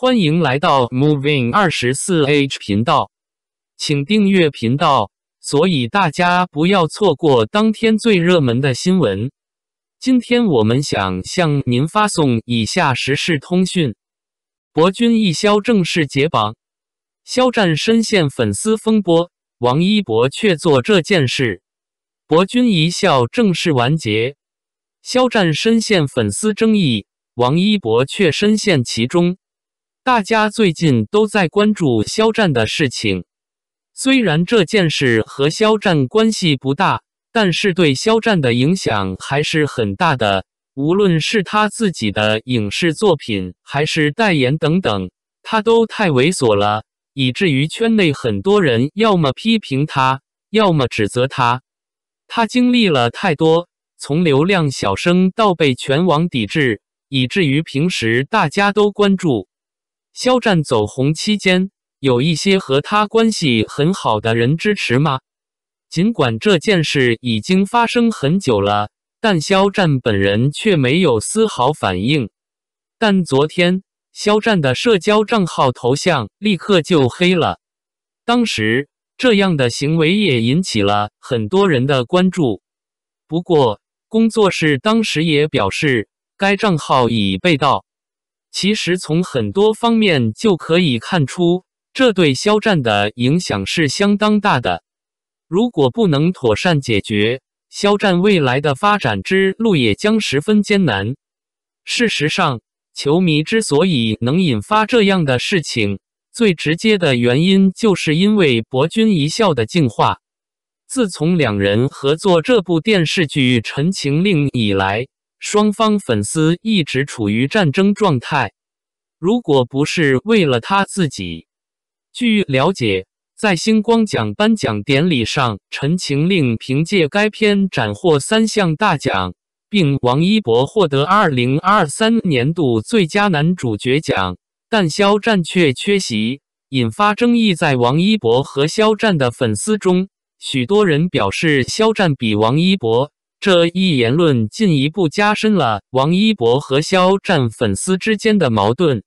欢迎来到 Moving 二十四 H 频道，请订阅频道，所以大家不要错过当天最热门的新闻。今天我们想向您发送以下时事通讯：博君一肖正式解绑，肖战深陷粉丝风波，王一博却做这件事。博君一笑正式完结，肖战深陷粉丝争议，王一博却深陷其中。大家最近都在关注肖战的事情，虽然这件事和肖战关系不大，但是对肖战的影响还是很大的。无论是他自己的影视作品，还是代言等等，他都太猥琐了，以至于圈内很多人要么批评他，要么指责他。他经历了太多，从流量小生到被全网抵制，以至于平时大家都关注。肖战走红期间，有一些和他关系很好的人支持吗？尽管这件事已经发生很久了，但肖战本人却没有丝毫反应。但昨天，肖战的社交账号头像立刻就黑了。当时，这样的行为也引起了很多人的关注。不过，工作室当时也表示，该账号已被盗。其实从很多方面就可以看出，这对肖战的影响是相当大的。如果不能妥善解决，肖战未来的发展之路也将十分艰难。事实上，球迷之所以能引发这样的事情，最直接的原因就是因为博君一笑的进化。自从两人合作这部电视剧《陈情令》以来。双方粉丝一直处于战争状态。如果不是为了他自己，据了解，在星光奖颁奖典礼上，《陈情令》凭借该片斩获三项大奖，并王一博获得二零二三年度最佳男主角奖，但肖战却缺席，引发争议。在王一博和肖战的粉丝中，许多人表示肖战比王一博。这一言论进一步加深了王一博和肖战粉丝之间的矛盾。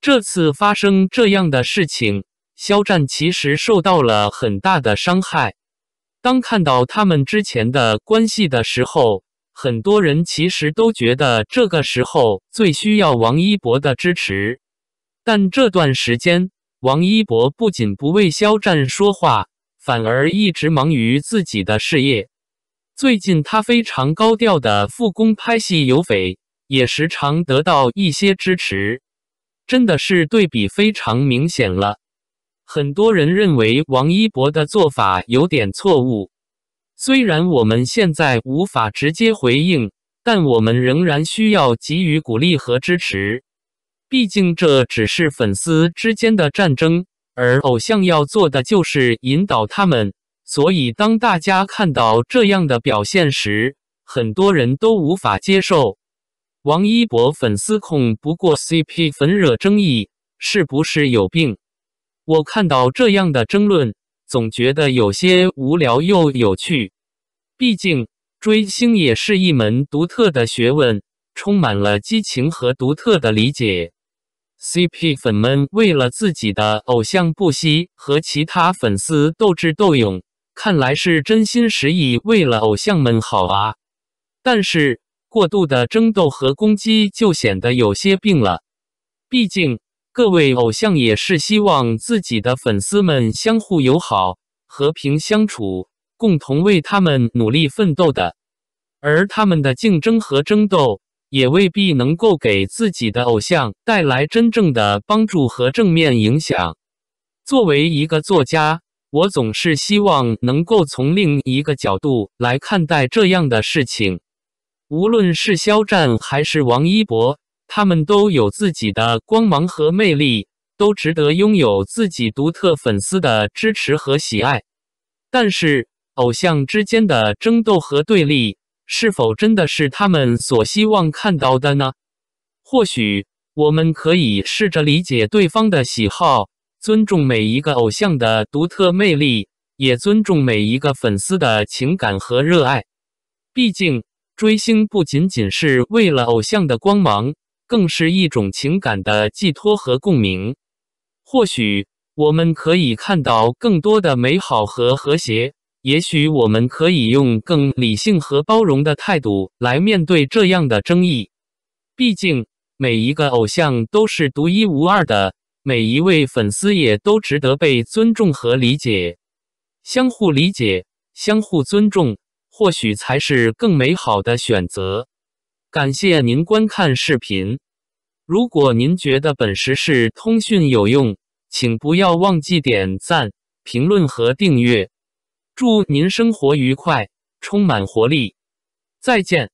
这次发生这样的事情，肖战其实受到了很大的伤害。当看到他们之前的关系的时候，很多人其实都觉得这个时候最需要王一博的支持。但这段时间，王一博不仅不为肖战说话，反而一直忙于自己的事业。最近他非常高调的复工拍戏有匪，也时常得到一些支持，真的是对比非常明显了。很多人认为王一博的做法有点错误，虽然我们现在无法直接回应，但我们仍然需要给予鼓励和支持。毕竟这只是粉丝之间的战争，而偶像要做的就是引导他们。所以，当大家看到这样的表现时，很多人都无法接受。王一博粉丝控不过 CP 粉惹争议，是不是有病？我看到这样的争论，总觉得有些无聊又有趣。毕竟，追星也是一门独特的学问，充满了激情和独特的理解。CP 粉们为了自己的偶像不惜和其他粉丝斗智斗勇。看来是真心实意为了偶像们好啊，但是过度的争斗和攻击就显得有些病了。毕竟各位偶像也是希望自己的粉丝们相互友好、和平相处，共同为他们努力奋斗的。而他们的竞争和争斗也未必能够给自己的偶像带来真正的帮助和正面影响。作为一个作家。我总是希望能够从另一个角度来看待这样的事情。无论是肖战还是王一博，他们都有自己的光芒和魅力，都值得拥有自己独特粉丝的支持和喜爱。但是，偶像之间的争斗和对立，是否真的是他们所希望看到的呢？或许，我们可以试着理解对方的喜好。尊重每一个偶像的独特魅力，也尊重每一个粉丝的情感和热爱。毕竟，追星不仅仅是为了偶像的光芒，更是一种情感的寄托和共鸣。或许我们可以看到更多的美好和和谐，也许我们可以用更理性和包容的态度来面对这样的争议。毕竟，每一个偶像都是独一无二的，每一位粉丝也都值得被尊重和理解。相互理解，相互尊重，或许才是更美好的选择。感谢您观看视频。如果您觉得本时事通讯有用，请不要忘记点赞、评论和订阅。祝您生活愉快，充满活力！再见。